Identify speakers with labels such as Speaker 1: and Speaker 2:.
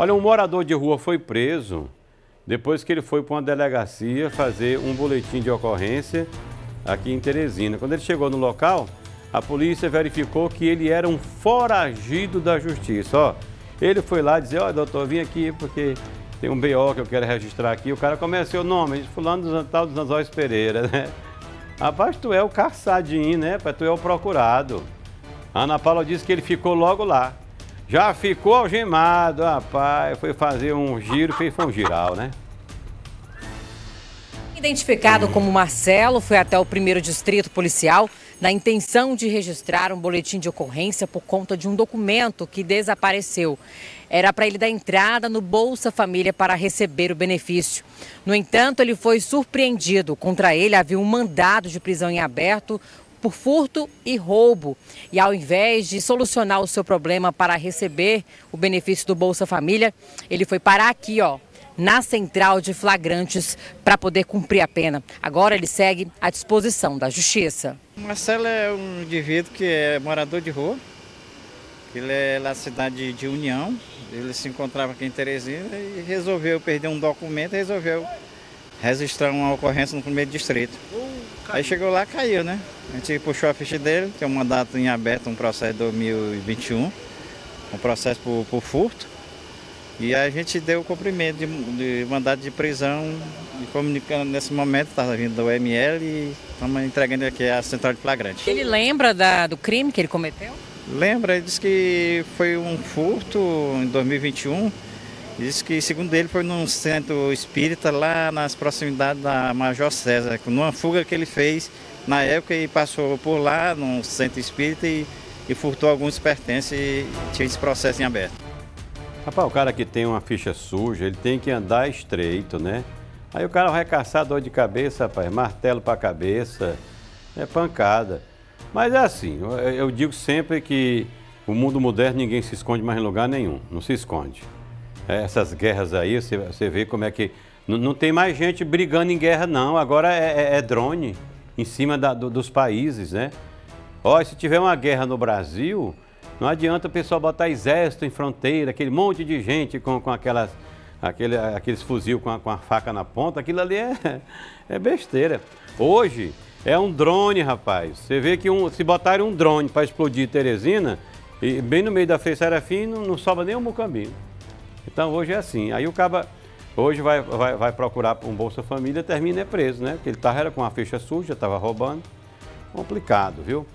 Speaker 1: Olha, um morador de rua foi preso depois que ele foi para uma delegacia fazer um boletim de ocorrência aqui em Teresina. Quando ele chegou no local, a polícia verificou que ele era um foragido da justiça. Ó, ele foi lá dizer, ó, oh, doutor, vim aqui porque tem um BO que eu quero registrar aqui. O cara começou o nome, fulano dos tal dos Anzóis Pereira, né? Rapaz, tu é o caçadinho, né? Tu é o procurado. A Ana Paula disse que ele ficou logo lá. Já ficou algemado, rapaz. Foi fazer um giro, fez um giral, né?
Speaker 2: Identificado como Marcelo, foi até o primeiro distrito policial na intenção de registrar um boletim de ocorrência por conta de um documento que desapareceu. Era para ele dar entrada no Bolsa Família para receber o benefício. No entanto, ele foi surpreendido. Contra ele havia um mandado de prisão em aberto por furto e roubo. E ao invés de solucionar o seu problema para receber o benefício do Bolsa Família, ele foi parar aqui, ó, na central de flagrantes para poder cumprir a pena. Agora ele segue à disposição da justiça.
Speaker 3: Marcelo é um indivíduo que é morador de rua. Ele é da cidade de União. Ele se encontrava aqui em Teresina e resolveu perder um documento, resolveu registrar uma ocorrência no primeiro distrito. Aí chegou lá, caiu, né? A gente puxou a ficha dele, tem um mandato em aberto, um processo de 2021, um processo por, por furto. E a gente deu o cumprimento de, de mandado de prisão e comunicando nesse momento, estava vindo do ML e estamos entregando aqui a central de flagrante.
Speaker 2: Ele lembra da, do crime que ele cometeu?
Speaker 3: Lembra, ele disse que foi um furto em 2021. Diz que, segundo ele, foi num centro espírita lá nas proximidades da Major César, numa fuga que ele fez na época e passou por lá, num centro espírita e, e furtou alguns pertences e tinha esse processo em aberto.
Speaker 1: Rapaz, o cara que tem uma ficha suja, ele tem que andar estreito, né? Aí o cara vai caçar dor de cabeça, rapaz, martelo pra cabeça, é pancada. Mas é assim, eu digo sempre que o mundo moderno ninguém se esconde mais em lugar nenhum, não se esconde. É, essas guerras aí, você, você vê como é que. Não, não, tem mais gente brigando em guerra, não. Agora é, é, é drone em cima da, do, dos países, né? Ó, se tiver uma guerra no Brasil, não adianta o pessoal botar exército em fronteira, aquele monte de gente com, com aquelas, aquele, aqueles fuzil com a, com a faca na ponta, aquilo ali é, é besteira. Hoje é um drone, rapaz. Você vê que um, se botarem um drone para explodir Teresina, e bem no meio da Frei Serafim não, não sobra nem um mucambinho. Então hoje é assim. Aí o caba hoje vai, vai, vai procurar um Bolsa Família termina é preso, né? Porque ele estava com a ficha suja, estava roubando. Complicado, viu?